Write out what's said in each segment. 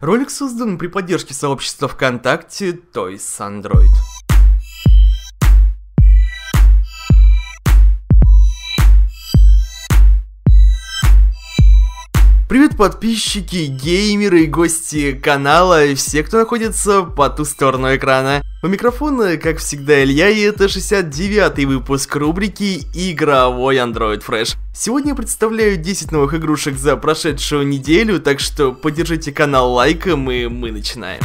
Ролик создан при поддержке сообщества ВКонтакте Toys Android. Привет подписчики, геймеры и гости канала и все, кто находится по ту сторону экрана. У микрофона, как всегда, Илья, и это 69-й выпуск рубрики «Игровой Android Fresh». Сегодня я представляю 10 новых игрушек за прошедшую неделю, так что поддержите канал лайком и мы начинаем.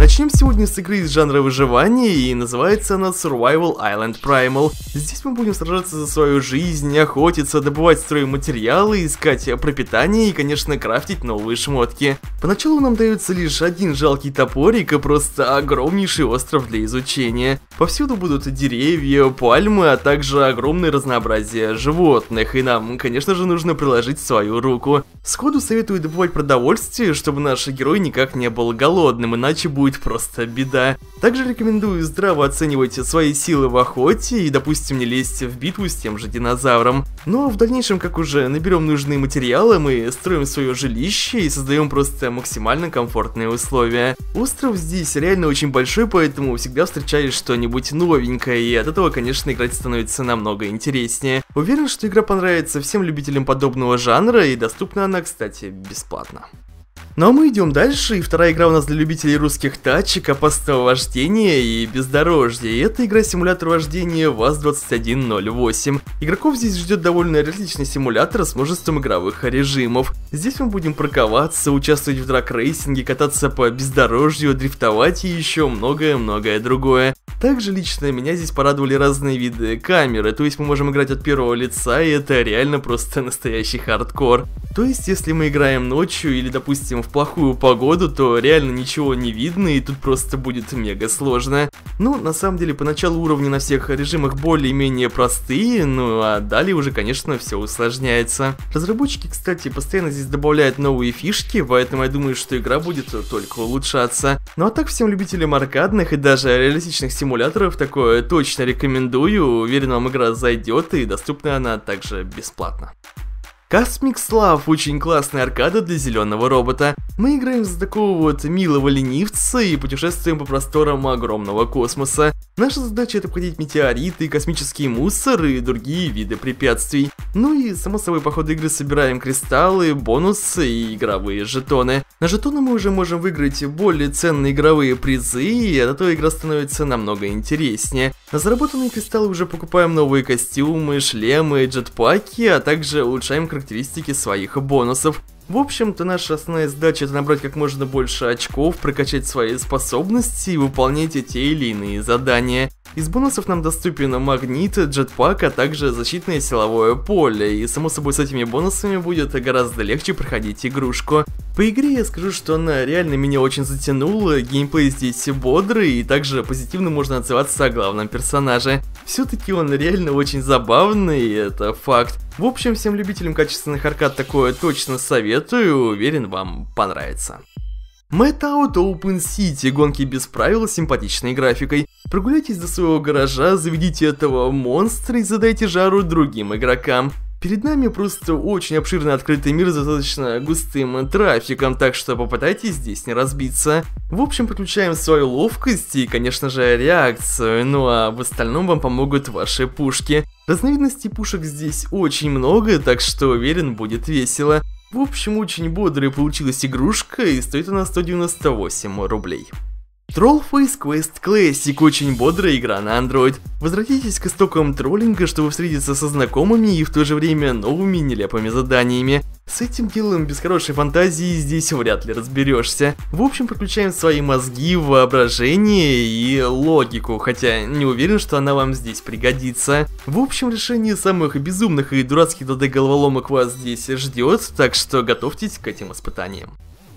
Начнем сегодня с игры из жанра выживания, и называется она Survival Island Primal. Здесь мы будем сражаться за свою жизнь, охотиться, добывать стройматериалы, искать пропитание и, конечно, крафтить новые шмотки. Поначалу нам дается лишь один жалкий топорик и просто огромнейший остров для изучения. Повсюду будут деревья, пальмы, а также огромное разнообразие животных, и нам, конечно же, нужно приложить свою руку. Сходу советую добывать продовольствие, чтобы наш герой никак не был голодным, иначе будет просто беда. Также рекомендую здраво оценивать свои силы в охоте и, допустим, не лезть в битву с тем же динозавром. Но в дальнейшем, как уже наберем нужные материалы, мы строим свое жилище и создаем просто максимально комфортные условия. Остров здесь реально очень большой, поэтому всегда встречаешь что-нибудь новенькое, и от этого, конечно, играть становится намного интереснее. Уверен, что игра понравится всем любителям подобного жанра, и доступна она, кстати, бесплатно. Ну а мы идем дальше, и вторая игра у нас для любителей русских тачек, опасного вождения и бездорожья. И это игра-симулятор вождения ВАЗ-2108. Игроков здесь ждет довольно различный симулятор с множеством игровых режимов. Здесь мы будем парковаться, участвовать в драг-рейсинге, кататься по бездорожью, дрифтовать и еще многое-многое другое. Также лично меня здесь порадовали разные виды камеры, то есть мы можем играть от первого лица, и это реально просто настоящий хардкор. То есть, если мы играем ночью или, допустим, в плохую погоду, то реально ничего не видно, и тут просто будет мега сложно. Ну, на самом деле, поначалу уровни на всех режимах более-менее простые, ну а далее уже, конечно, все усложняется. Разработчики, кстати, постоянно здесь добавляют новые фишки, поэтому я думаю, что игра будет только улучшаться. Ну а так, всем любителям аркадных и даже реалистичных симуляторов такое точно рекомендую, уверен вам игра зайдет и доступна она также бесплатно. Cosmic Slav очень классная аркада для зеленого робота. Мы играем за такого вот милого ленивца и путешествуем по просторам огромного космоса. Наша задача это обходить метеориты, космический мусор и другие виды препятствий. Ну и само собой по ходу игры собираем кристаллы, бонусы и игровые жетоны. На жетоны мы уже можем выиграть более ценные игровые призы, и от этого игра становится намного интереснее. На заработанные кристаллы уже покупаем новые костюмы, шлемы, джетпаки, а также улучшаем характеристики своих бонусов. В общем-то, наша основная задача это набрать как можно больше очков, прокачать свои способности и выполнять те или иные задания. Из бонусов нам доступен магнит, джетпак, а также защитное силовое поле, и само собой с этими бонусами будет гораздо легче проходить игрушку. По игре я скажу, что она реально меня очень затянула, геймплей здесь бодрый, и также позитивно можно отзываться о главном персонаже. Все-таки он реально очень забавный, это факт. В общем, всем любителям качественных аркад такое точно советую, уверен вам понравится. Mad Open City, гонки без правил с симпатичной графикой. Прогуляйтесь до своего гаража, заведите этого монстра и задайте жару другим игрокам. Перед нами просто очень обширный открытый мир с достаточно густым трафиком, так что попытайтесь здесь не разбиться. В общем, подключаем свою ловкость и, конечно же, реакцию, ну а в остальном вам помогут ваши пушки. Разновидностей пушек здесь очень много, так что уверен, будет весело. В общем, очень бодрая получилась игрушка и стоит она 198 рублей. Trollface Quest Classic – очень бодрая игра на Android. Возвратитесь к истокам троллинга, чтобы встретиться со знакомыми и в то же время новыми нелепыми заданиями. С этим делом без хорошей фантазии здесь вряд ли разберешься. В общем, подключаем свои мозги, воображение и логику, хотя не уверен, что она вам здесь пригодится. В общем, решение самых безумных и дурацких ДД-головоломок вас здесь ждет, так что готовьтесь к этим испытаниям.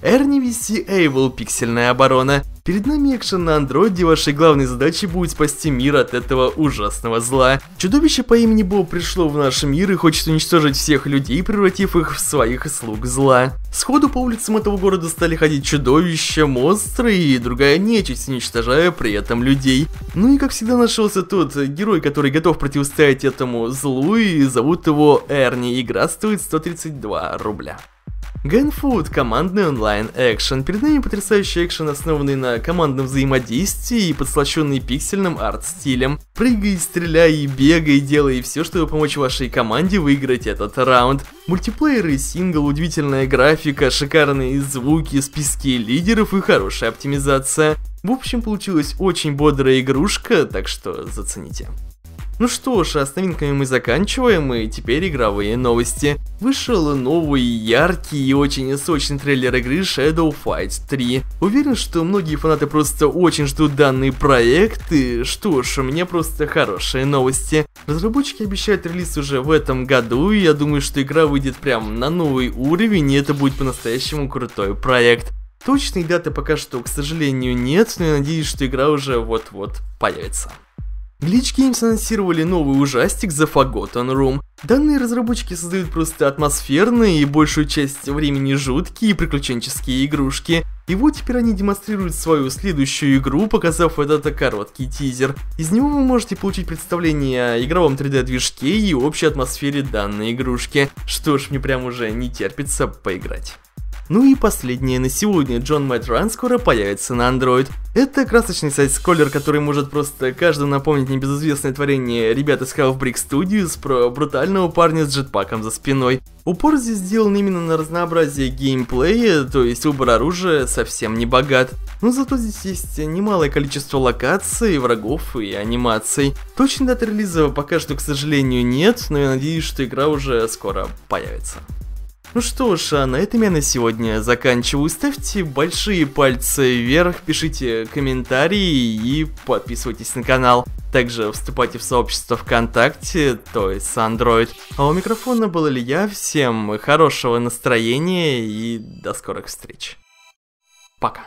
Эрни VC Able пиксельная оборона. Перед нами экшен на андроиде, вашей главной задачей будет спасти мир от этого ужасного зла. Чудовище по имени Боб пришло в наш мир и хочет уничтожить всех людей, превратив их в своих слуг зла. Сходу по улицам этого города стали ходить чудовища, монстры и другая нечисть, уничтожая при этом людей. Ну и как всегда нашелся тот герой, который готов противостоять этому злу и зовут его Эрни. Игра стоит 132 рубля. Gunfoot – командный онлайн-экшен. Перед нами потрясающий экшен, основанный на командном взаимодействии и подслащенный пиксельным арт-стилем. Прыгай, стреляй, бегай, делай все, чтобы помочь вашей команде выиграть этот раунд. Мультиплеер и сингл, удивительная графика, шикарные звуки, списки лидеров и хорошая оптимизация. В общем, получилась очень бодрая игрушка, так что зацените. Ну что ж, а с новинками мы заканчиваем, и теперь игровые новости. Вышел новый, яркий и очень сочный трейлер игры Shadow Fight 3. Уверен, что многие фанаты просто очень ждут данный проект, и что ж, у меня просто хорошие новости. Разработчики обещают релиз уже в этом году, и я думаю, что игра выйдет прям на новый уровень, и это будет по-настоящему крутой проект. Точной даты пока что, к сожалению, нет, но я надеюсь, что игра уже вот-вот появится. Glitch Games анонсировали новый ужастик The Forgotten Room. Данные разработчики создают просто атмосферные и большую часть времени жуткие приключенческие игрушки. И вот теперь они демонстрируют свою следующую игру, показав этот короткий тизер. Из него вы можете получить представление о игровом 3D-движке и общей атмосфере данной игрушки. Что ж, мне прям уже не терпится поиграть. Ну и последнее на сегодня, Might Run скоро появится на Android. Это красочный сайт-скроллер, который может просто каждому напомнить небезызвестное творение ребят из Half-Brick Studios про брутального парня с джетпаком за спиной. Упор здесь сделан именно на разнообразие геймплея, то есть выбор оружия совсем не богат. Но зато здесь есть немалое количество локаций, врагов и анимаций. Точной даты релиза пока что, к сожалению, нет, но я надеюсь, что игра уже скоро появится. Ну что ж, а на этом я на сегодня заканчиваю. Ставьте большие пальцы вверх, пишите комментарии и подписывайтесь на канал. Также вступайте в сообщество ВКонтакте, то есть с Android. А у микрофона был Илья, всем хорошего настроения и до скорых встреч. Пока.